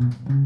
Mm-hmm.